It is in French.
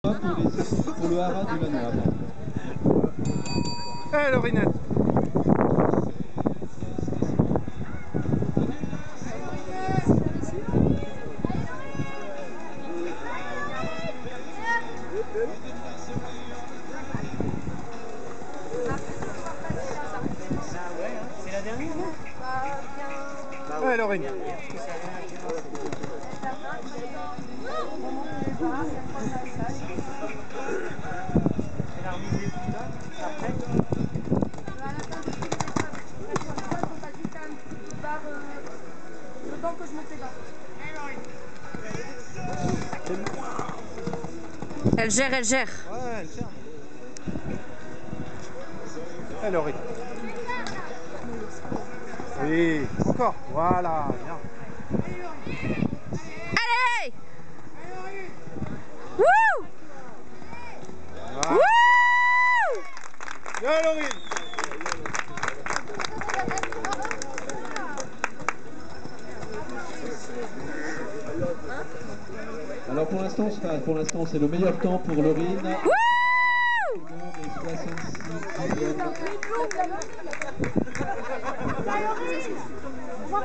Pour, le haras du Laurinette C'est la dernière, Elle gère, elle gère. Ouais, elle tient. Eh, Laurine Oui, encore. Voilà, bien. Allez Wouh Voilà. Wouh Bien, Laurine. Alors pour l'instant, pour l'instant, c'est le meilleur temps pour Laurine. Wouh